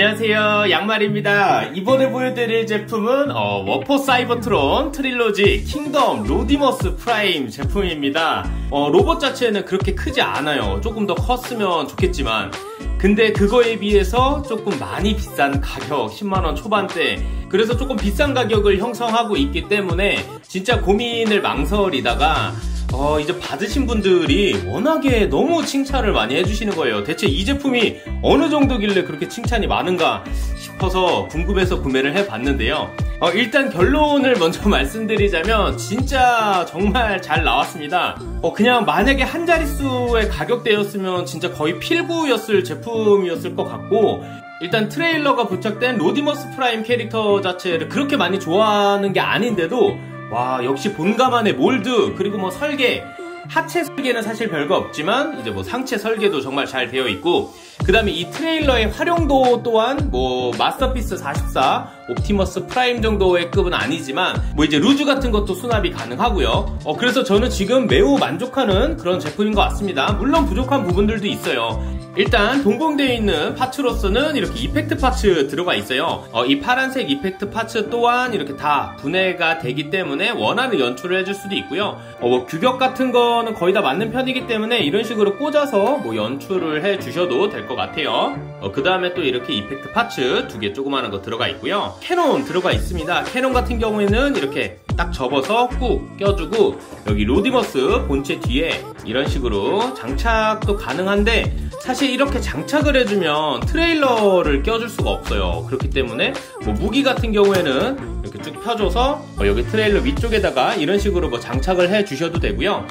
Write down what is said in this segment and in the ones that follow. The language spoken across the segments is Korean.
안녕하세요. 양말입니다. 이번에 보여드릴 제품은 어, War for Cybertron Trilogy Kingdom 로디머스 프라임 제품입니다. 어, 로봇 자체는 그렇게 크지 않아요. 조금 더 컸으면 좋겠지만 근데 그거에 비해서 조금 많이 비싼 가격 10만원 초반대 그래서 조금 비싼 가격을 형성하고 있기 때문에 진짜 고민을 망설이다가 어, 이제 받으신 분들이 워낙에 너무 칭찬을 많이 해주시는 거예요. 대체 이 제품이 어느 정도길래 그렇게 칭찬이 많은가 싶어서 궁금해서 구매를 해봤는데요. 어, 일단 결론을 먼저 말씀드리자면 진짜 정말 잘 나왔습니다. 어, 그냥 만약에 한 자릿수의 가격대였으면 진짜 거의 필구였을 제품이었을 것 같고 일단 트레일러가 부착된 로디머스 프라임 캐릭터 자체를 그렇게 많이 좋아하는 게 아닌데도 와 역시 본가만의 몰드 그리고 뭐 설계 하체 설계는 사실 별거 없지만 이제 뭐 상체 설계도 정말 잘 되어 있고 그 다음에 이 트레일러의 활용도 또한 뭐 마스터피스 44 옵티머스 프라임 정도의 급은 아니지만 뭐 이제 loose 같은 것도 수납이 가능하고요. 어 그래서 저는 지금 매우 만족하는 그런 제품인 것 같습니다. 물론 부족한 부분들도 있어요. 일단 동봉되어 있는 parts로서는 이렇게 effect parts 들어가 있어요. 어, 이 파란색 effect parts 또한 이렇게 다 분해가 되기 때문에 원하는 연출을 해줄 수도 있고요. 어, 뭐 규격 같은 거는 거의 다 맞는 편이기 때문에 이런 식으로 꽂아서 뭐 연출을 해 주셔도 될것 같아요. 어, 그 다음에 또 이렇게 effect parts 두 개 조그마한 거 들어가 있고요. cannon 들어가 있습니다. cannon 같은 경우에는 이렇게 딱 접어서 꾹 껴주고 여기 로디머스 본체 뒤에 이런 식으로 장착도 가능한데 사실 이렇게 장착을 해주면 트레일러를 껴줄 수가 없어요. 그렇기 때문에 뭐 무기 같은 경우에는 이렇게 쭉 펴줘서 뭐 여기 트레일러 위쪽에다가 이런 식으로 뭐 장착을 해 주셔도 되고요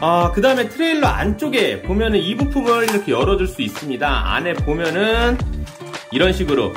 아, 그 다음에 트레일러 안쪽에 보면은 이 부품을 이렇게 열어줄 수 있습니다. 안에 보면은 이런 식으로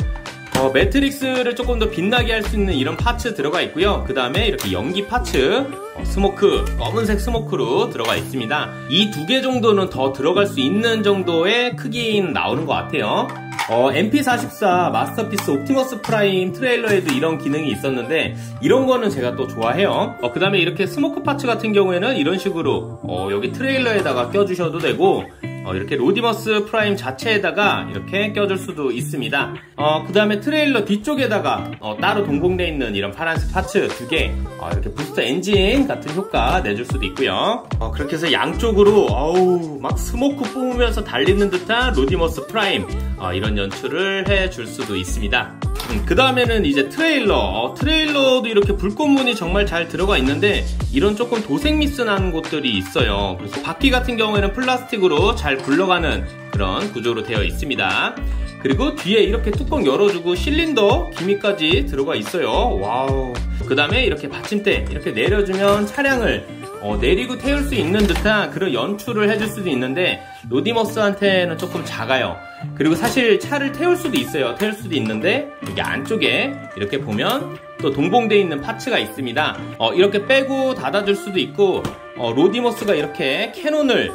어, 매트릭스를 조금 더 빛나게 할 수 있는 이런 parts 들어가 있고요. 그 다음에 이렇게 연기 parts, 어, smoke, 검은색 smoke로 들어가 있습니다. 이 두 개 정도는 더 들어갈 수 있는 정도의 크기는 나오는 것 같아요. 어, MP44 마스터피스 옵티머스 프라임 트레일러에도 이런 기능이 있었는데 이런 거는 제가 또 좋아해요. 어, 그 다음에 이렇게 smoke parts 같은 경우에는 이런 식으로 어, 여기 트레일러에다가 껴주셔도 되고 어, 이렇게 로디머스 프라임 자체에다가 이렇게 껴줄 수도 있습니다. 어, 그 다음에 트레일러 뒤쪽에다가 어, 따로 동봉되어 있는 이런 파란색 parts 두 개, 어, 이렇게 부스터 엔진 같은 효과 내줄 수도 있고요. 어, 그렇게 해서 양쪽으로 어우 막 smoke 뿜으면서 달리는 듯한 로디머스 프라임 어, 이런 연출을 해 줄 수도 있습니다. 음, 그 다음에는 이제 트레일러. 어, 트레일러도 이렇게 불꽃무늬 정말 잘 들어가 있는데 이런 조금 도색 미스 나는 곳들이 있어요. 그래서 바퀴 같은 경우에는 플라스틱으로 잘 굴러가는 그런 구조로 되어 있습니다. 그리고 뒤에 이렇게 뚜껑 열어주고 실린더 gimmick까지 들어가 있어요. wow. 그 다음에 이렇게 받침대 이렇게 내려주면 차량을 어, 내리고 태울 수 있는 듯한 그런 연출을 해줄 수도 있는데 로디머스한테는 조금 작아요. 그리고 사실 차를 태울 수도 있어요. 태울 수도 있는데 여기 안쪽에 이렇게 보면 또 동봉되어 있는 parts가 있습니다. 어, 이렇게 빼고 닫아줄 수도 있고 어, 로디머스가 이렇게 cannon을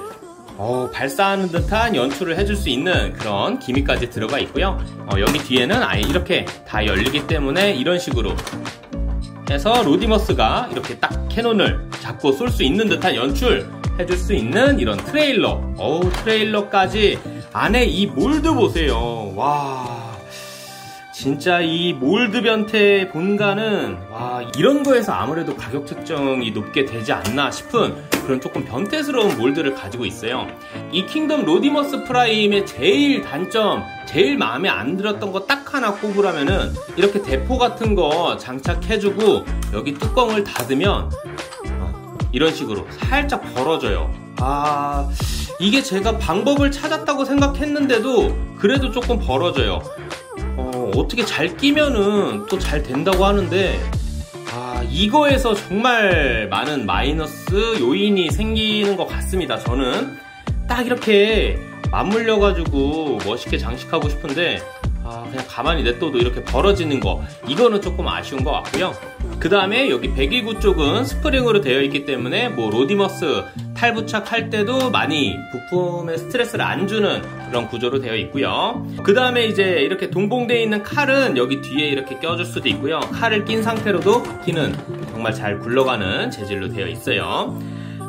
어, 발사하는 듯한 연출을 해줄 수 있는 그런 gimmick까지 들어가 있고요. 어, 여기 뒤에는 아예 이렇게 다 열리기 때문에 이런 식으로 해서 로디머스가 이렇게 딱 cannon을 잡고 쏠 수 있는 듯한 연출 해줄 수 있는 이런 트레일러. 어우 트레일러까지 안에 이 몰드 보세요. 와. 진짜 이 몰드 변태 본가는 와 이런 거에서 아무래도 가격 책정이 높게 되지 않나 싶은 그런 조금 변태스러운 몰드를 가지고 있어요. 이 Kingdom 로디머스 프라임의 제일 단점 제일 마음에 안 들었던 거 딱 하나 꼽으라면은 이렇게 대포 같은 거 장착해주고 여기 뚜껑을 닫으면 어, 이런 식으로 살짝 벌어져요. 아 이게 제가 방법을 찾았다고 생각했는데도 그래도 조금 벌어져요. 어, 어떻게 잘 끼면은 또 잘 된다고 하는데 아 이거에서 정말 많은 마이너스 요인이 생기는 것 같습니다 저는. 딱 이렇게 맞물려 가지고 멋있게 장식하고 싶은데 아 그냥 가만히 냅둬도 이렇게 벌어지는 거 이거는 조금 아쉬운 것 같고요 그 다음에 여기 배기구 쪽은 스프링으로 되어 있기 때문에 뭐 로디머스 탈부착할 때도 많이 부품에 스트레스를 안 주는 그런 구조로 되어 있고요 그 다음에 이제 이렇게 동봉되어 있는 칼은 여기 뒤에 이렇게 껴줄 수도 있고요 칼을 낀 상태로도 바퀴는 정말 잘 굴러가는 재질로 되어 있어요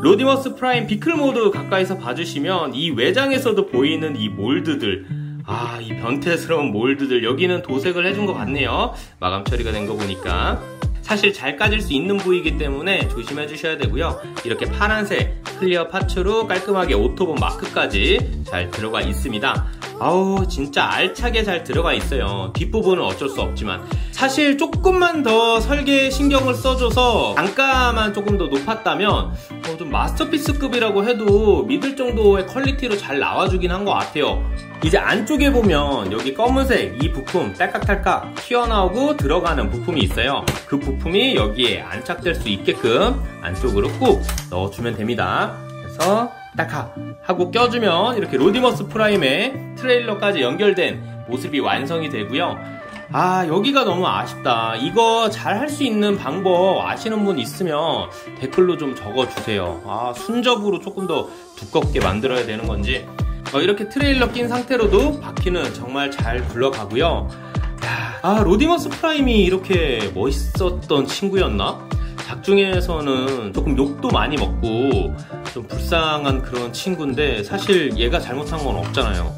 로디머스 프라임 vehicle mode 가까이서 봐주시면 이 외장에서도 보이는 이 몰드들 아, 이 변태스러운 몰드들 여기는 도색을 해준 것 같네요. 마감 처리가 된 거 보니까. 사실 잘 까질 수 있는 부위이기 때문에 조심해 주셔야 되고요. 이렇게 파란색 clear parts로 깔끔하게 오토봇 마크까지 잘 들어가 있습니다. 아우 진짜 알차게 잘 들어가 있어요. 뒷부분은 어쩔 수 없지만. 사실 조금만 더 설계 신경을 써줘서 단가만 조금 더 높았다면 어, 좀 masterpiece급이라고 해도 믿을 정도의 quality로 잘 나와주긴 한 것 같아요. 이제 안쪽에 보면 여기 검은색 이 부품 딸깍딸깍 튀어나오고 들어가는 부품이 있어요. 그 부품이 여기에 안착될 수 있게끔 안쪽으로 꾹 넣어주면 됩니다. 그래서 딸칵 하고 껴주면 이렇게 로디머스 프라임에 트레일러까지 연결된 모습이 완성이 되고요. 아 여기가 너무 아쉽다 이거 잘 할 수 있는 방법 아시는 분 있으면 댓글로 좀 적어주세요 아 순접으로 조금 더 두껍게 만들어야 되는 건지 어, 이렇게 트레일러 낀 상태로도 바퀴는 정말 잘 굴러가고요 아 로디머스 프라임이 이렇게 멋있었던 친구였나? 작중에서는 조금 욕도 많이 먹고 좀 불쌍한 그런 친구인데 사실 얘가 잘못한 건 없잖아요.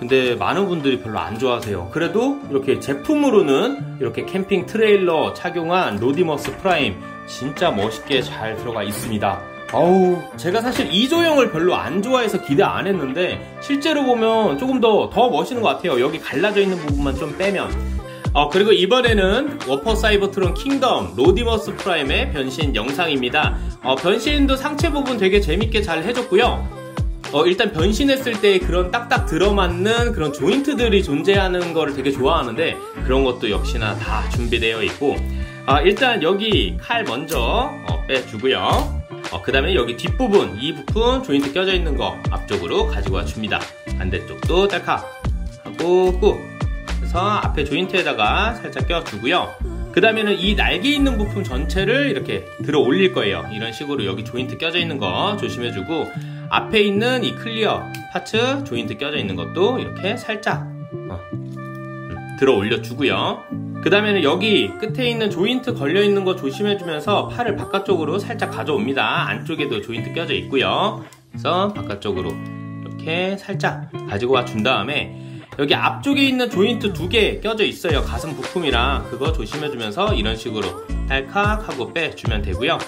근데 많은 분들이 별로 안 좋아하세요. 그래도 이렇게 제품으로는 이렇게 캠핑 트레일러 착용한 로디머스 프라임 진짜 멋있게 잘 들어가 있습니다. 어우, 제가 사실 이 조형을 별로 안 좋아해서 기대 안 했는데 실제로 보면 조금 더, 더 멋있는 것 같아요. 여기 갈라져 있는 부분만 좀 빼면. 어, 그리고 이번에는 War For Cybertron Kingdom 로디머스 프라임의 변신 영상입니다. 어, 변신도 상체 부분 되게 재밌게 잘 해줬고요. 어, 일단 변신했을 때 그런 딱딱 들어맞는 그런 조인트들이 존재하는 거를 되게 좋아하는데 그런 것도 역시나 다 준비되어 있고 아, 일단 여기 칼 먼저 어, 빼주고요. 어, 그 다음에 여기 뒷부분 이 부분 조인트 껴져 있는 거 앞쪽으로 가지고 와 줍니다. 반대쪽도 딸칵 하고 꾹 그래서 앞에 조인트에다가 살짝 껴주고요. 그 다음에는 이 날개 있는 부품 전체를 이렇게 들어 올릴 거예요. 이런 식으로 여기 조인트 껴져 있는 거 조심해주고 앞에 있는 이 clear 파츠 조인트 껴져 있는 것도 이렇게 살짝 어, 음, 들어 올려주고요. 그 다음에는 여기 끝에 있는 조인트 걸려 있는 거 조심해주면서 팔을 바깥쪽으로 살짝 가져옵니다. 안쪽에도 조인트 껴져 있고요. 그래서 바깥쪽으로 이렇게 살짝 가지고 와 준 다음에 여기 앞쪽에 있는 조인트 두 개 껴져 있어요. 가슴 부품이랑 그거 조심해주면서 이런 식으로 딸칵 하고 빼주면 되고요.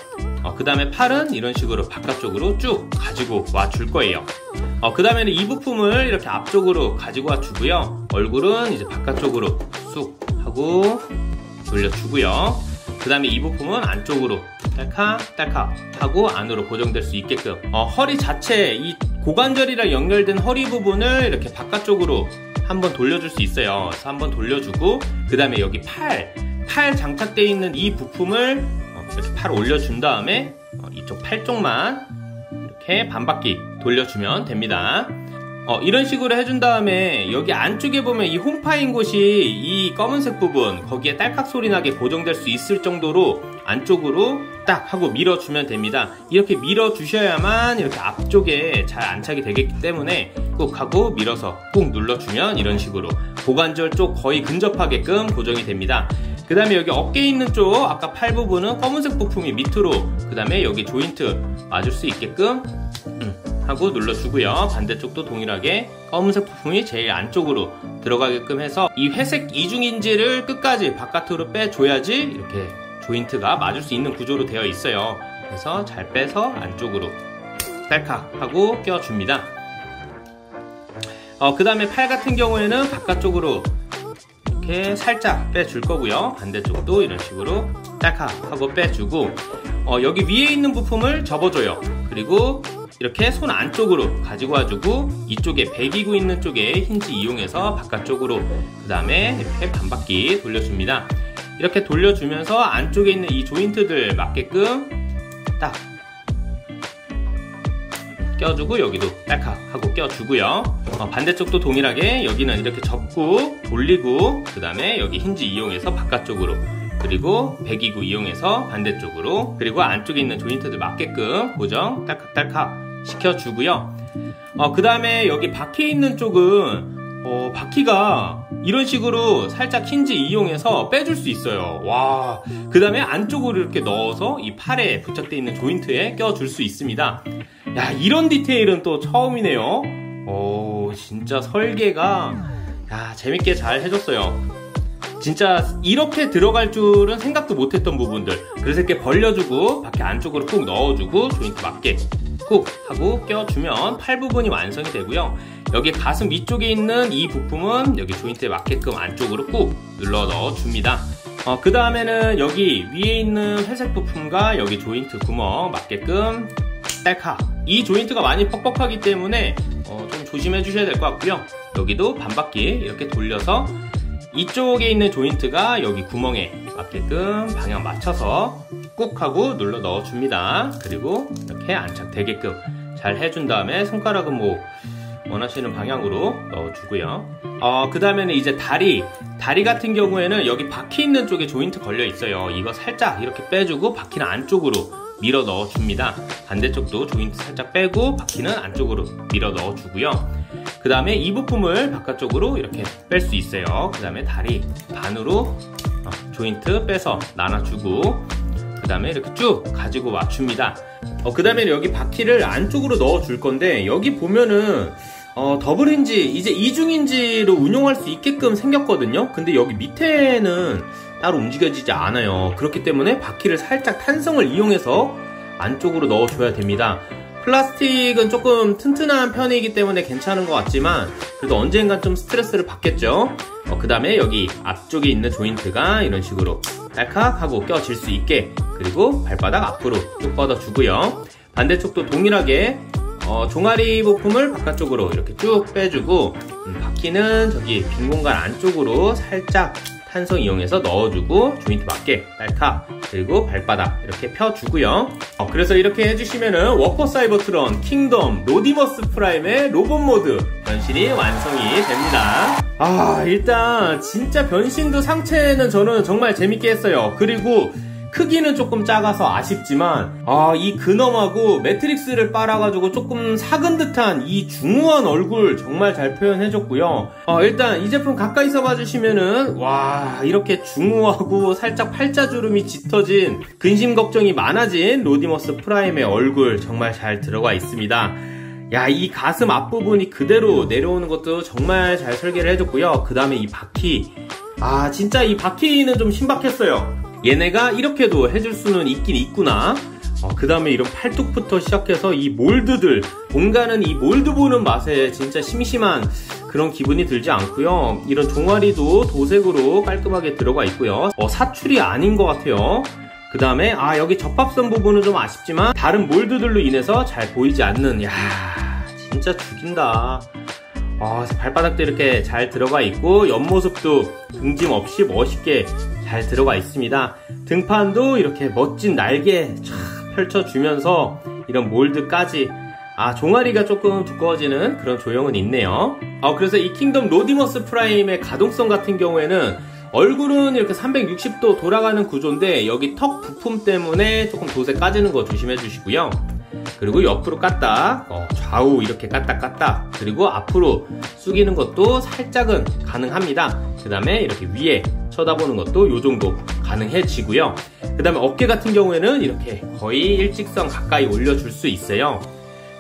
어, 그 다음에 팔은 이런 식으로 바깥쪽으로 쭉 가지고 와 줄 거예요. 어, 그 다음에는 이 부품을 이렇게 앞쪽으로 가지고 와 주고요. 얼굴은 이제 바깥쪽으로 쑥 하고 돌려주고요. 그 다음에 이 부품은 안쪽으로 딸칵 딸칵 하고 안으로 고정될 수 있게끔. 어, 허리 자체 이 고관절이랑 연결된 허리 부분을 이렇게 바깥쪽으로 한번 돌려줄 수 있어요. 그래서 한번 돌려주고 그 다음에 여기 팔, 팔 장착되어 있는 이 부품을 어, 이렇게 팔 올려준 다음에 어, 이쪽 팔 쪽만 이렇게 반바퀴 돌려주면 됩니다. 어, 이런 식으로 해준 다음에 여기 안쪽에 보면 이 홈파인 곳이 이 검은색 부분 거기에 딸깍 소리 나게 고정될 수 있을 정도로 안쪽으로 딱 하고 밀어주면 됩니다. 이렇게 밀어주셔야만 이렇게 앞쪽에 잘 안착이 되기 때문에 꾹 하고 밀어서 꾹 눌러주면 이런 식으로 고관절 쪽 거의 근접하게끔 고정이 됩니다. 그 다음에 여기 어깨 있는 쪽 아까 팔 부분은 검은색 부품이 밑으로 그 다음에 여기 조인트 맞을 수 있게끔 음, 하고 눌러주고요. 반대쪽도 동일하게 검은색 부품이 제일 안쪽으로 들어가게끔 해서 이 회색 이중인지를 끝까지 바깥으로 빼줘야지 이렇게 조인트가 맞을 수 있는 구조로 되어 있어요. 그래서 잘 빼서 안쪽으로 딸칵 하고 껴줍니다. 어, 그 다음에 팔 같은 경우에는 바깥쪽으로 이렇게 살짝 빼줄 거고요. 반대쪽도 이런 식으로 딸칵 하고 빼주고 어, 여기 위에 있는 부품을 접어줘요. 그리고 이렇게 손 안쪽으로 가지고 와주고 이쪽에 배기구 있는 쪽에 힌지 이용해서 바깥쪽으로 그 다음에 이렇게 반바퀴 돌려줍니다. 이렇게 돌려주면서 안쪽에 있는 이 조인트들 맞게끔 딱 껴주고 여기도 딸칵 하고 껴주고요. 어, 반대쪽도 동일하게 여기는 이렇게 접고 돌리고 그 다음에 여기 힌지 이용해서 바깥쪽으로 그리고 배기구 이용해서 반대쪽으로 그리고 안쪽에 있는 조인트들 맞게끔 고정 딸칵딸칵 시켜주고요. 어, 그 다음에 여기 바퀴 있는 쪽은 어, 바퀴가 이런 식으로 살짝 힌지 이용해서 빼줄 수 있어요. 와, 그 다음에 안쪽으로 이렇게 넣어서 이 팔에 부착되어 있는 조인트에 껴줄 수 있습니다. 야 이런 디테일은 또 처음이네요. 오 진짜 설계가 야, 재밌게 잘 해줬어요. 진짜 이렇게 들어갈 줄은 생각도 못했던 부분들. 그래서 이렇게 벌려주고 밖에 안쪽으로 꾹 넣어주고 조인트 맞게 꾹 하고 껴주면 팔 부분이 완성이 되고요. 여기 가슴 위쪽에 있는 이 부품은 여기 조인트에 맞게끔 안쪽으로 꾹 눌러 넣어줍니다. 어, 그 다음에는 여기 위에 있는 회색 부품과 여기 조인트 구멍 맞게끔 딸카. 이 조인트가 많이 뻑뻑하기 때문에 어, 좀 조심해 주셔야 될 것 같고요. 여기도 반바퀴 이렇게 돌려서 이쪽에 있는 조인트가 여기 구멍에 맞게끔 방향 맞춰서 꾹 하고 눌러 넣어줍니다. 그리고 이렇게 안착 되게끔 잘 해준 다음에 손가락은 뭐 원하시는 방향으로 넣어주고요. 어, 그 다음에는 이제 다리. 다리 같은 경우에는 여기 바퀴 있는 쪽에 조인트 걸려 있어요. 이거 살짝 이렇게 빼주고 바퀴는 안쪽으로 밀어 넣어줍니다. 반대쪽도 조인트 살짝 빼고 바퀴는 안쪽으로 밀어 넣어주고요. 그 다음에 이 부품을 바깥쪽으로 이렇게 뺄 수 있어요. 그 다음에 다리 반으로 어, 조인트 빼서 나눠주고 그 다음에 이렇게 쭉 가지고 맞춥니다. 어, 그 다음에 여기 바퀴를 안쪽으로 넣어 줄 건데 여기 보면은 어, 더블인지 이제 이중인지로 운용할 수 있게끔 생겼거든요. 근데 여기 밑에는 따로 움직여지지 않아요. 그렇기 때문에 바퀴를 살짝 탄성을 이용해서 안쪽으로 넣어 줘야 됩니다. 플라스틱은 조금 튼튼한 편이기 때문에 괜찮은 것 같지만 그래도 언젠간 좀 스트레스를 받겠죠 어, 그 다음에 여기 앞쪽에 있는 조인트가 이런 식으로 딸칵 하고 껴질 수 있게 그리고 발바닥 앞으로 쭉 뻗어주고요. 반대쪽도 동일하게 어, 종아리 부품을 바깥쪽으로 이렇게 쭉 빼주고 음, 바퀴는 저기 빈 공간 안쪽으로 살짝 탄성 이용해서 넣어주고 조인트 맞게 딸칵 그리고 발바닥 이렇게 펴주고요. 어, 그래서 이렇게 해주시면은 War For Cybertron Kingdom 로디머스 프라임의 로봇 모드 변신이 완성이 됩니다. 아 일단 진짜 변신도 상체는 저는 정말 재밌게 했어요. 그리고 크기는 조금 작아서 아쉽지만 아, 이 근엄하고 매트릭스를 빨아가지고 조금 삭은 듯한 이 중후한 얼굴 정말 잘 표현해줬고요. 어, 일단 이 제품 가까이서 봐주시면은 와 이렇게 중후하고 살짝 팔자주름이 짙어진 근심 걱정이 많아진 로디머스 프라임의 얼굴 정말 잘 들어가 있습니다. 야, 이 가슴 앞부분이 그대로 내려오는 것도 정말 잘 설계를 해줬고요. 그 다음에 이 바퀴. 아, 진짜 이 바퀴는 좀 신박했어요. 얘네가 이렇게도 해줄 수는 있긴 있구나. 어, 그 다음에 이런 팔뚝부터 시작해서 이 몰드들 공간은 이 몰드 보는 맛에 진짜 심심한 그런 기분이 들지 않고요. 이런 종아리도 도색으로 깔끔하게 들어가 있고요. 어, 사출이 아닌 것 같아요. 그 다음에 아 여기 접합선 부분은 좀 아쉽지만 다른 몰드들로 인해서 잘 보이지 않는 야 진짜 죽인다. 아, 발바닥도 이렇게 잘 들어가 있고 옆모습도 등짐 없이 멋있게 잘 들어가 있습니다. 등판도 이렇게 멋진 날개 쫙 펼쳐주면서 이런 몰드까지 아 종아리가 조금 두꺼워지는 그런 조형은 있네요. 어, 그래서 이 Kingdom 로디머스 프라임의 가동성 같은 경우에는 얼굴은 이렇게 360도 돌아가는 구조인데 여기 턱 부품 때문에 조금 도색 까지는 거 조심해 주시고요. 그리고 옆으로 깠다. 어, 좌우 이렇게 깠다 깠다. 그리고 앞으로 숙이는 것도 살짝은 가능합니다. 그 다음에 이렇게 위에 쳐다보는 것도 이 정도 가능해지고요. 그 다음에 어깨 같은 경우에는 이렇게 거의 일직선 가까이 올려줄 수 있어요.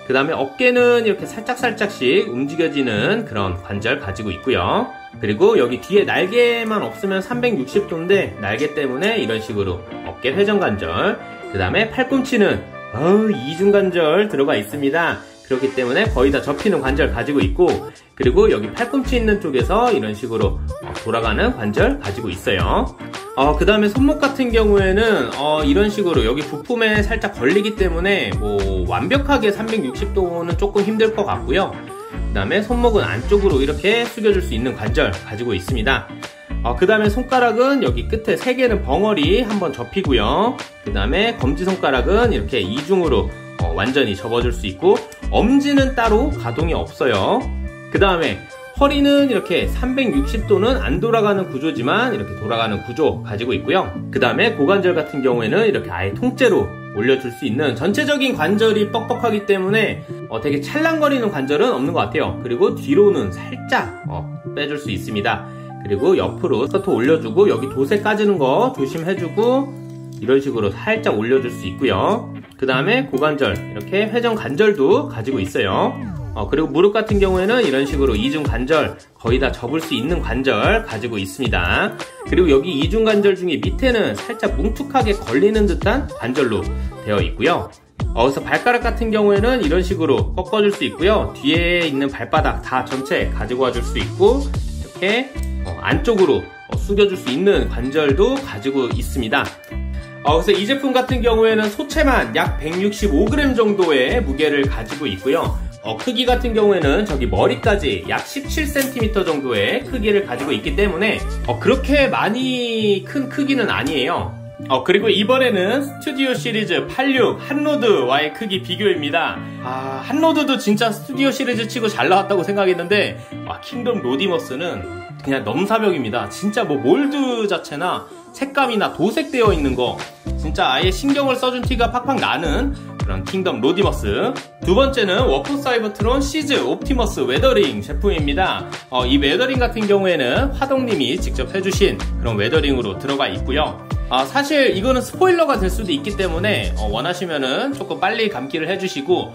그 다음에 어깨는 이렇게 살짝살짝씩 움직여지는 그런 관절 가지고 있고요. 그리고 여기 뒤에 날개만 없으면 360도인데 날개 때문에 이런 식으로 어깨 회전 관절 그 다음에 팔꿈치는 어, 이중관절 들어가 있습니다. 그렇기 때문에 거의 다 접히는 관절 가지고 있고 그리고 여기 팔꿈치 있는 쪽에서 이런 식으로 어, 돌아가는 관절 가지고 있어요. 어, 그 다음에 손목 같은 경우에는 어, 이런 식으로 여기 부품에 살짝 걸리기 때문에 뭐 완벽하게 360도는 조금 힘들 것 같고요. 그 다음에 손목은 안쪽으로 이렇게 숙여줄 수 있는 관절 가지고 있습니다. 어, 그 다음에 손가락은 여기 끝에 3개는 벙어리 한번 접히고요. 그 다음에 검지 손가락은 이렇게 이중으로 어, 완전히 접어줄 수 있고 엄지는 따로 가동이 없어요. 그 다음에 허리는 이렇게 360도는 안 돌아가는 구조지만 이렇게 돌아가는 구조 가지고 있고요. 그 다음에 고관절 같은 경우에는 이렇게 아예 통째로 올려줄 수 있는 전체적인 관절이 뻑뻑하기 때문에 어, 되게 찰랑거리는 관절은 없는 것 같아요. 그리고 뒤로는 살짝 어, 빼줄 수 있습니다. 그리고 옆으로 스커트 올려주고 여기 도색 까지는 거 조심해주고 이런 식으로 살짝 올려줄 수 있고요 그 다음에 고관절 이렇게 회전 관절도 가지고 있어요 어, 그리고 무릎 같은 경우에는 이런 식으로 이중 관절 거의 다 접을 수 있는 관절 가지고 있습니다. 그리고 여기 이중 관절 중에 밑에는 살짝 뭉툭하게 걸리는 듯한 관절로 되어 있고요. 어, 그래서 발가락 같은 경우에는 이런 식으로 꺾어줄 수 있고요. 뒤에 있는 발바닥 다 전체 가지고 와줄 수 있고 이렇게 어, 안쪽으로 어, 숙여줄 수 있는 관절도 가지고 있습니다. 어, 그래서 이 제품 같은 경우에는 소체만 약 165g 정도의 무게를 가지고 있고요. 어, 크기 같은 경우에는 저기 머리까지 약 17cm 정도의 크기를 가지고 있기 때문에 어, 그렇게 많이 큰 크기는 아니에요. 어, 그리고 이번에는 스튜디오 시리즈 86 핫로드와의 크기 비교입니다. 아, 핫로드도 진짜 스튜디오 시리즈 치고 잘 나왔다고 생각했는데, 와, Kingdom 로디머스는 그냥 넘사벽입니다. 진짜 뭐 몰드 자체나 색감이나 도색되어 있는 거, 진짜 아예 신경을 써준 티가 팍팍 나는 그런 킹덤 로디머스 두 번째는 워포 사이버트론 시즈 옵티머스 weathering 제품입니다 어, 이 weathering 같은 경우에는 화동님이 직접 해주신 그런 weathering으로 들어가 있고요 아, 사실 이거는 스포일러가 될 수도 있기 때문에 어, 원하시면은 조금 빨리 감기를 해주시고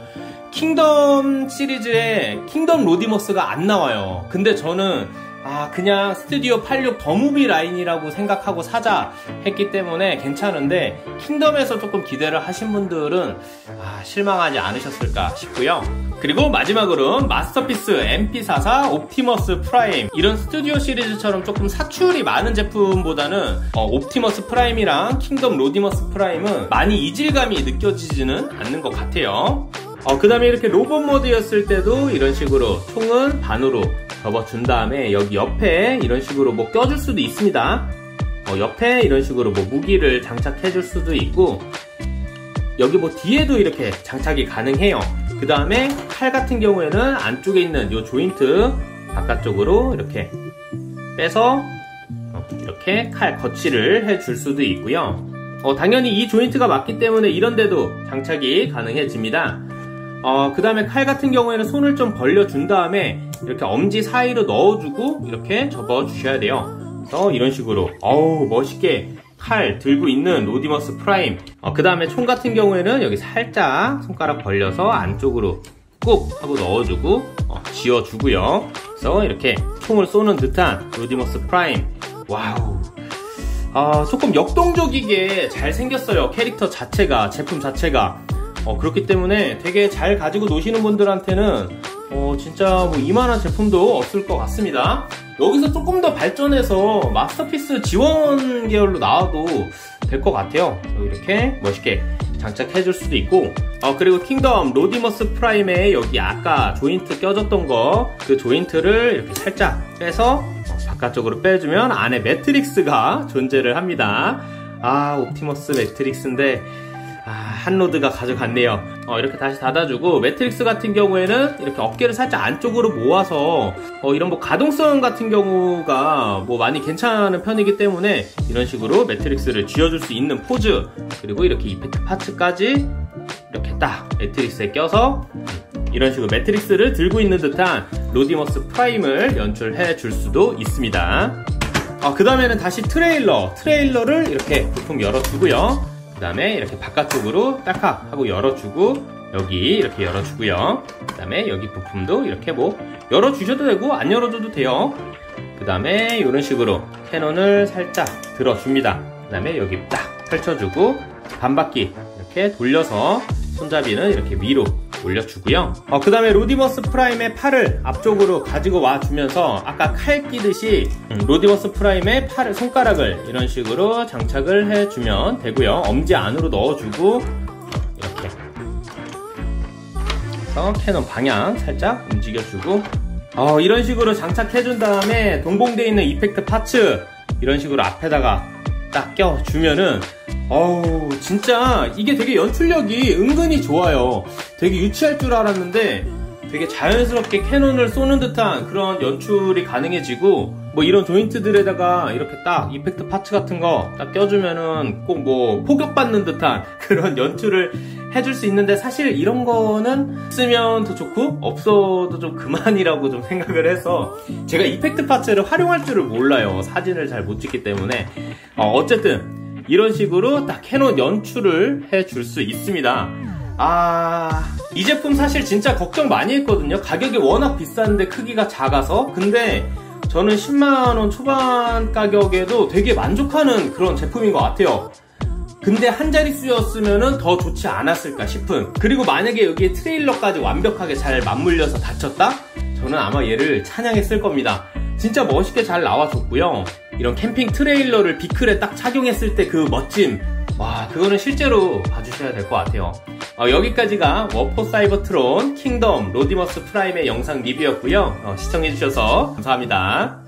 킹덤 시리즈에 킹덤 로디머스가 안 나와요. 근데 저는 아 그냥 스튜디오 86 The Movie 라인이라고 생각하고 사자 했기 때문에 괜찮은데 킹덤에서 조금 기대를 하신 분들은 아, 실망하지 않으셨을까 싶고요. 그리고 마지막으로 마스터피스 MP44 옵티머스 프라임. 이런 스튜디오 시리즈처럼 조금 사출이 많은 제품보다는 어, 옵티머스 프라임이랑 킹덤 로디머스 프라임은 많이 이질감이 느껴지지는 않는 것 같아요. 어, 그 다음에 이렇게 로봇 모드였을 때도 이런 식으로 총은 반으로 접어준 다음에 여기 옆에 이런 식으로 뭐 껴줄 수도 있습니다. 어, 옆에 이런 식으로 뭐 무기를 장착해 줄 수도 있고 여기 뭐 뒤에도 이렇게 장착이 가능해요. 그 다음에 칼 같은 경우에는 안쪽에 있는 이 조인트 바깥쪽으로 이렇게 빼서 어, 이렇게 칼 거치를 해 줄 수도 있고요. 어, 당연히 이 조인트가 맞기 때문에 이런데도 장착이 가능해집니다. 어, 그 다음에 칼 같은 경우에는 손을 좀 벌려준 다음에 이렇게 엄지 사이로 넣어주고 이렇게 접어주셔야 돼요. 그래서 이런 식으로. 어우 멋있게 칼 들고 있는 로디머스 프라임. 어, 그 다음에 총 같은 경우에는 여기 살짝 손가락 벌려서 안쪽으로 꾹 하고 넣어주고 어, 쥐어주고요. 그래서 이렇게 총을 쏘는 듯한 로디머스 프라임. 와우. 아, 조금 역동적이게 잘 생겼어요. 캐릭터 자체가 제품 자체가 어, 그렇기 때문에 되게 잘 가지고 노시는 분들한테는 어, 진짜 뭐 이만한 제품도 없을 것 같습니다. 여기서 조금 더 발전해서 마스터피스 지원 계열로 나와도 될 것 같아요. 이렇게 멋있게 장착해 줄 수도 있고 어, 그리고 킹덤 로디머스 프라임에 여기 아까 조인트 껴졌던 거 그 조인트를 이렇게 살짝 빼서 바깥쪽으로 빼주면 안에 매트릭스가 존재를 합니다. 아 옵티머스 매트릭스인데 아, 핫로드가 가져갔네요. 어, 이렇게 다시 닫아주고 매트릭스 같은 경우에는 이렇게 어깨를 살짝 안쪽으로 모아서 어, 이런 뭐 가동성 같은 경우가 뭐 많이 괜찮은 편이기 때문에 이런 식으로 매트릭스를 쥐어줄 수 있는 포즈 그리고 이렇게 effect parts까지 이렇게 딱 매트릭스에 껴서 이런 식으로 매트릭스를 들고 있는 듯한 로디머스 프라임을 연출해 줄 수도 있습니다. 어, 그 다음에는 다시 트레일러, 트레일러를 이렇게 부품 열어주고요. 그 다음에 이렇게 바깥쪽으로 딱딱 하고 열어주고 여기 이렇게 열어주고요. 그 다음에 여기 부품도 이렇게 뭐 열어주셔도 되고 안 열어줘도 돼요. 그 다음에 이런 식으로 cannon을 살짝 들어줍니다. 그 다음에 여기 딱 펼쳐주고 반바퀴 이렇게 돌려서 손잡이는 이렇게 위로 올려주고요. 어, 그 다음에 로디머스 프라임의 팔을 앞쪽으로 가지고 와주면서 아까 칼 끼듯이 음, 로디머스 프라임의 팔을 손가락을 이런 식으로 장착을 해주면 되고요. 엄지 안으로 넣어주고 이렇게. 그래서 cannon 방향 살짝 움직여주고 어, 이런 식으로 장착해준 다음에 동봉되어 있는 effect parts 이런 식으로 앞에다가 딱 껴주면은 어우 진짜 이게 되게 연출력이 은근히 좋아요. 되게 유치할 줄 알았는데 되게 자연스럽게 cannon을 쏘는 듯한 그런 연출이 가능해지고 뭐 이런 조인트들에다가 이렇게 딱 effect parts 같은 거 딱 껴주면은 꼭 뭐 포격받는 듯한 그런 연출을 해줄 수 있는데 사실 이런 거는 쓰면 더 좋고 없어도 좀 그만이라고 좀 생각을 해서 제가 effect parts를 활용할 줄을 몰라요. 사진을 잘 못 찍기 때문에. 어, 어쨌든 이런 식으로 딱 cannon 연출을 해줄 수 있습니다. 아, 이 제품 사실 진짜 걱정 많이 했거든요. 가격이 워낙 비싼데 크기가 작아서. 근데 저는 10만원 초반 가격에도 되게 만족하는 그런 제품인 것 같아요. 근데 한 자릿수였으면 더 좋지 않았을까 싶은 그리고 만약에 여기에 트레일러까지 완벽하게 잘 맞물려서 닫혔다? 저는 아마 얘를 찬양했을 겁니다 진짜 멋있게 잘 나와줬고요 이런 캠핑 트레일러를 vehicle에 딱 착용했을 때 그 멋짐. 와 그거는 실제로 봐주셔야 될 것 같아요. 어, 여기까지가 워포 사이버트론 킹덤 로디머스 프라임의 영상 리뷰였고요. 어, 시청해주셔서 감사합니다